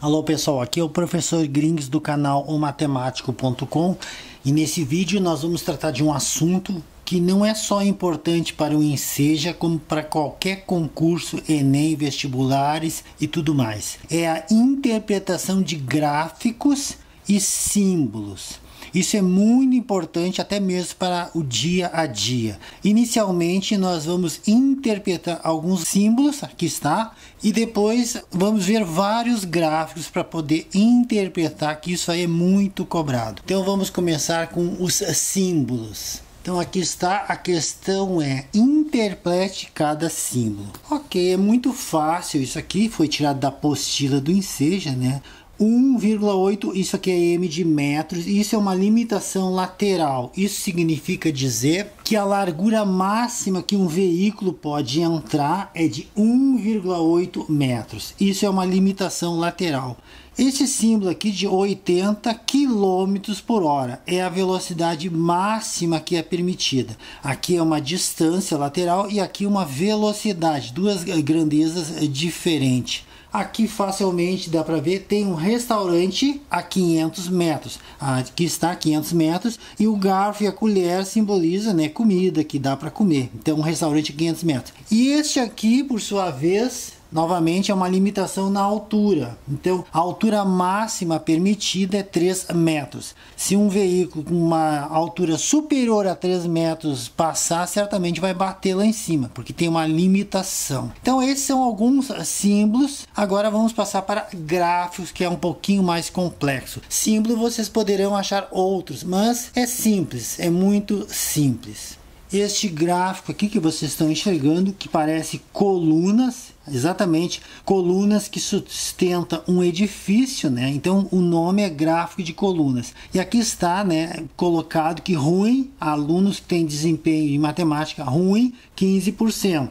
Alô pessoal, aqui é o professor Grings do canal omatemático.com e nesse vídeo nós vamos tratar de um assunto que não é só importante para o Enseja, como para qualquer concurso, Enem, vestibulares e tudo mais. É a interpretação de gráficos e símbolos. Isso é muito importante até mesmo para o dia a dia. Inicialmente nós vamos interpretar alguns símbolos, aqui está, e depois vamos ver vários gráficos para poder interpretar que isso aí é muito cobrado. Então vamos começar com os símbolos. Então aqui está, a questão é interprete cada símbolo. Ok, é muito fácil, isso aqui foi tirado da apostila do Enseja, né? 1,8, isso aqui é m de metros, isso é uma limitação lateral. Isso significa dizer que a largura máxima que um veículo pode entrar é de 1,8 metros. Isso é uma limitação lateral. Esse símbolo aqui de 80 km por hora é a velocidade máxima que é permitida. Aqui é uma distância lateral e aqui uma velocidade, duas grandezas diferentes. Aqui facilmente dá para ver, tem um restaurante a 500 metros. Aqui está a 500 metros e o garfo e a colher simboliza né, comida que dá para comer. Então um restaurante a 500 metros. E este aqui, por sua vez, Novamente é uma limitação na altura. Então, a altura máxima permitida é 3 metros. Se um veículo com uma altura superior a 3 metros passar, certamente vai bater lá em cima, porque tem uma limitação. Então, esses são alguns símbolos. Agora vamos passar para gráficos, que é um pouquinho mais complexo. Símbolo vocês poderão achar outros, mas é simples, é muito simples. Este gráfico aqui que vocês estão enxergando, que parece colunas, exatamente colunas que sustentam um edifício, né? Então o nome é gráfico de colunas. E aqui está, né, colocado que ruim, alunos que têm desempenho em matemática ruim, 15%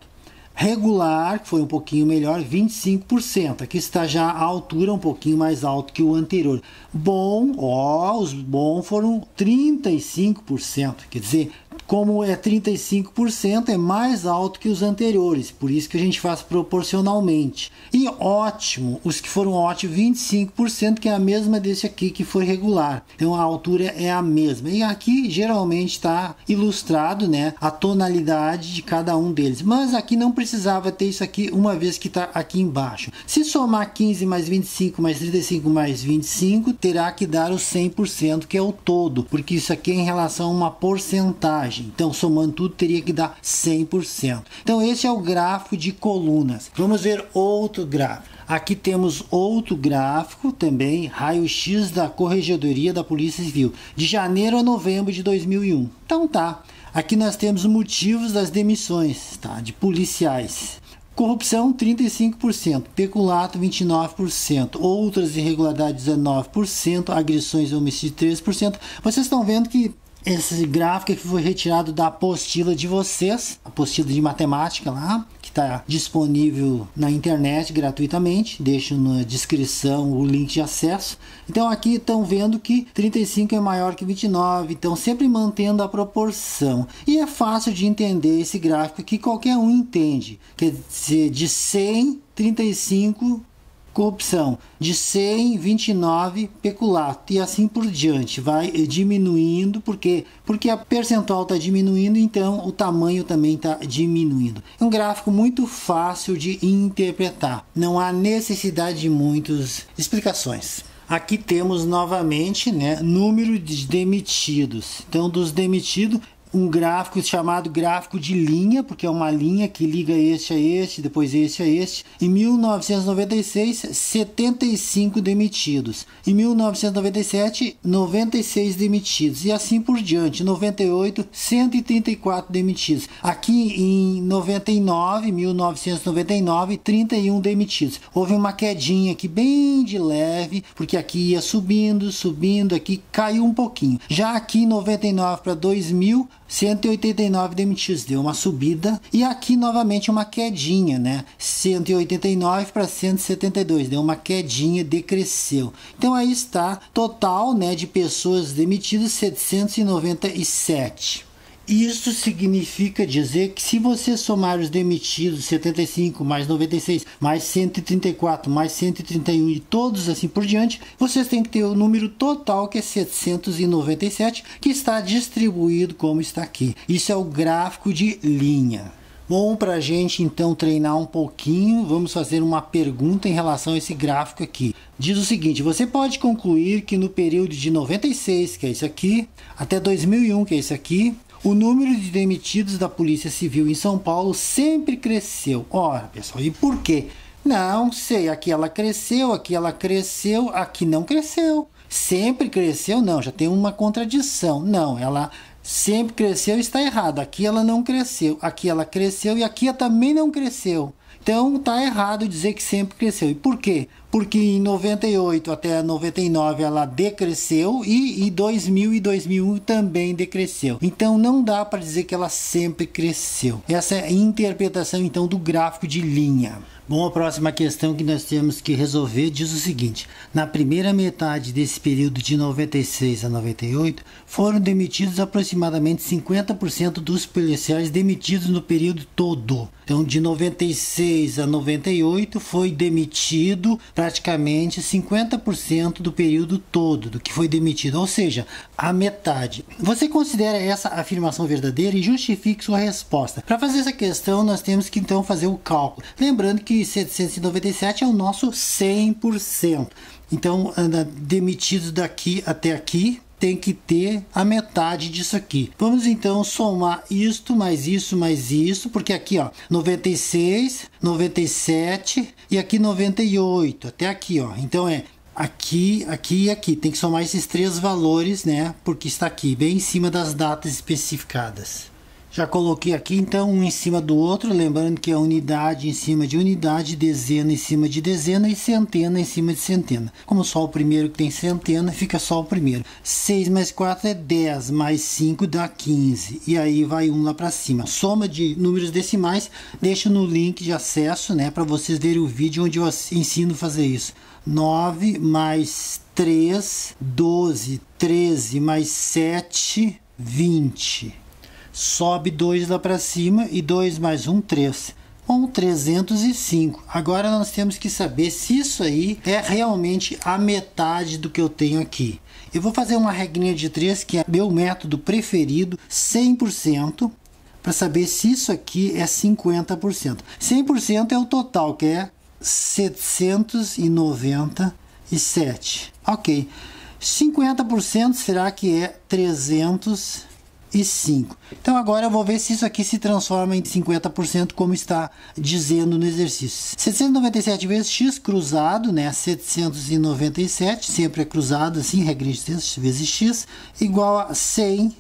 regular, que foi um pouquinho melhor, 25%. Aqui está já a altura um pouquinho mais alto que o anterior. Bom, ó, os bons foram 35%, quer dizer, como é 35%, é mais alto que os anteriores, por isso que a gente faz proporcionalmente. E ótimo, os que foram ótimos, 25%, que é a mesma desse aqui que foi regular. Então a altura é a mesma. E aqui geralmente está ilustrado né, a tonalidade de cada um deles. Mas aqui não precisava ter isso aqui uma vez que está aqui embaixo. Se somar 15 mais 25 mais 35 mais 25, terá que dar o 100%, que é o todo, porque isso aqui é em relação a uma porcentagem. Então, somando tudo, teria que dar 100%. Então, esse é o gráfico de colunas. Vamos ver outro gráfico. Aqui temos outro gráfico também, raio-x da Corregedoria da Polícia Civil, de janeiro a novembro de 2001. Então tá, aqui nós temos motivos das demissões tá, de policiais. Corrupção 35%, peculato 29%, outras irregularidades 19%, agressões e homicídio 3%. Vocês estão vendo que esse gráfico que foi retirado da apostila de vocês, apostila de matemática lá, que está disponível na internet gratuitamente. Deixo na descrição o link de acesso. Então aqui estão vendo que 35 é maior que 29, então sempre mantendo a proporção. E é fácil de entender esse gráfico que qualquer um entende. Quer dizer, de 100, 35 corrupção de 100, 29 peculato e assim por diante, vai diminuindo porque porque a percentual está diminuindo, então o tamanho também está diminuindo. É um gráfico muito fácil de interpretar, não há necessidade de muitas explicações. Aqui temos novamente né, número de demitidos. Então, dos demitidos, um gráfico chamado gráfico de linha, porque é uma linha que liga este a este, depois este a este. Em 1996, 75 demitidos. Em 1997, 96 demitidos. E assim por diante. Em 98, 134 demitidos. Aqui em 99, 1999, 31 demitidos. Houve uma quedinha aqui bem de leve, porque aqui ia subindo, subindo, aqui caiu um pouquinho. Já aqui em 99 para 2000, 189 demitidos, deu uma subida e aqui novamente uma quedinha, né? 189 para 172, deu uma quedinha, decresceu. Então aí está total, né, de pessoas demitidas 797. Isso significa dizer que se você somar os demitidos 75 mais 96 mais 134 mais 131 e todos assim por diante, vocês têm que ter o número total que é 797 que está distribuído como está aqui. Isso é o gráfico de linha. Bom, para a gente então treinar um pouquinho, vamos fazer uma pergunta em relação a esse gráfico aqui. Diz o seguinte: você pode concluir que no período de 96, que é isso aqui, até 2001, que é isso aqui, o número de demitidos da Polícia Civil em São Paulo sempre cresceu. Ora, pessoal, e por quê? Não sei, aqui ela cresceu, aqui ela cresceu, aqui não cresceu. Sempre cresceu? Não, já tem uma contradição. Não, ela sempre cresceu está errado. Aqui ela não cresceu, aqui ela cresceu e aqui ela também não cresceu. Então tá errado dizer que sempre cresceu. E por quê? Porque em 98 até 99 ela decresceu e em 2000 e 2001 também decresceu. Então não dá para dizer que ela sempre cresceu. Essa é a interpretação então do gráfico de linha. Bom, a próxima questão que nós temos que resolver diz o seguinte: na primeira metade desse período de 96 a 98, foram demitidos aproximadamente 50% dos policiais demitidos no período todo. Então, de 96 a 98 foi demitido praticamente 50% do período todo do que foi demitido, ou seja, a metade. Você considera essa afirmação verdadeira e justifique sua resposta. Para fazer essa questão, nós temos que então fazer o cálculo. Lembrando que 797 é o nosso 100%. Então, demitidos daqui até aqui, tem que ter a metade disso aqui. Vamos então somar isto mais isso mais isso, porque aqui ó, 96, 97 e aqui 98, até aqui ó. Então é aqui, aqui e aqui. Tem que somar esses três valores, né? Porque está aqui, bem em cima das datas especificadas. Já coloquei aqui então um em cima do outro, lembrando que é unidade em cima de unidade, dezena em cima de dezena e centena em cima de centena. Como só o primeiro que tem centena, fica só o primeiro. 6 mais 4 é 10, mais 5 dá 15. E aí vai um lá para cima. Soma de números decimais, deixo no link de acesso, né, para vocês verem o vídeo onde eu ensino a fazer isso. 9 mais 3, 12, 13 mais 7, 20 sobe 2 lá para cima e 2 mais 1, 3. Bom, 305. Agora nós temos que saber se isso aí é realmente a metade do que eu tenho aqui. Eu vou fazer uma regrinha de 3, que é meu método preferido, 100%, para saber se isso aqui é 50%. 100% é o total, que é 797. Ok. 50% será que é 300 e 5. Então agora eu vou ver se isso aqui se transforma em 50% como está dizendo no exercício. 797 vezes x cruzado, né? 797, sempre é cruzado assim, regra de vezes x, igual a 100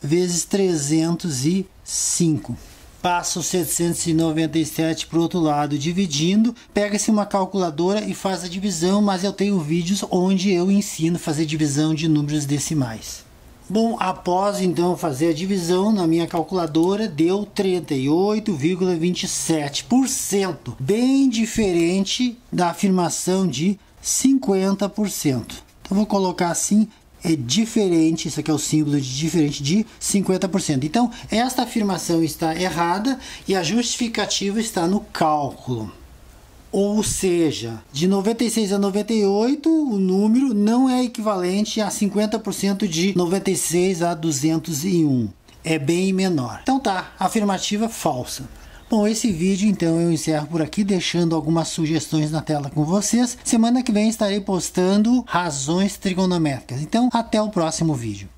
vezes 305. Passa o 797 para o outro lado dividindo, pega-se uma calculadora e faz a divisão, mas eu tenho vídeos onde eu ensino a fazer divisão de números decimais. Bom, após então fazer a divisão na minha calculadora, deu 38,27%, bem diferente da afirmação de 50%. Então vou colocar assim, é diferente, isso aqui é o símbolo de diferente de 50%. Então, esta afirmação está errada e a justificativa está no cálculo. Ou seja, de 96 a 98, o número não é equivalente a 50% de 96 a 201. É bem menor. Então tá, afirmativa falsa. Bom, esse vídeo então eu encerro por aqui, deixando algumas sugestões na tela com vocês. Semana que vem estarei postando razões trigonométricas. Então, até o próximo vídeo.